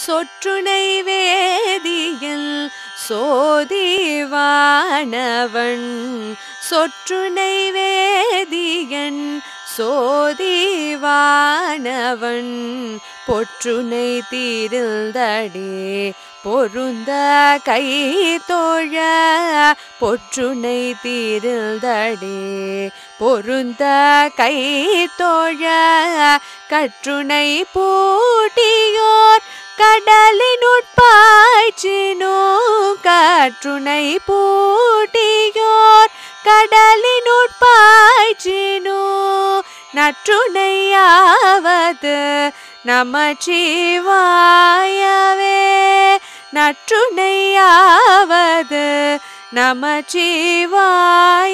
சொற்றுனை வேதியல் சோதிவானவன் சொற்றுனை வேதியன் சோதிவானவன் பொற்றுனை தீர்ந்தடே பொருந்த கை தோழ பொற்றுனை தீர்ந்தடே பொருந்த கை தோழ கற்றுனை பூட்டி கற்றுனை பூட்டியோர் கடலினுட்பாய்ச்சினோ நற்றுணையாவது நமச்சிவாயவே. நற்றுணையாவது நமச்சிவாய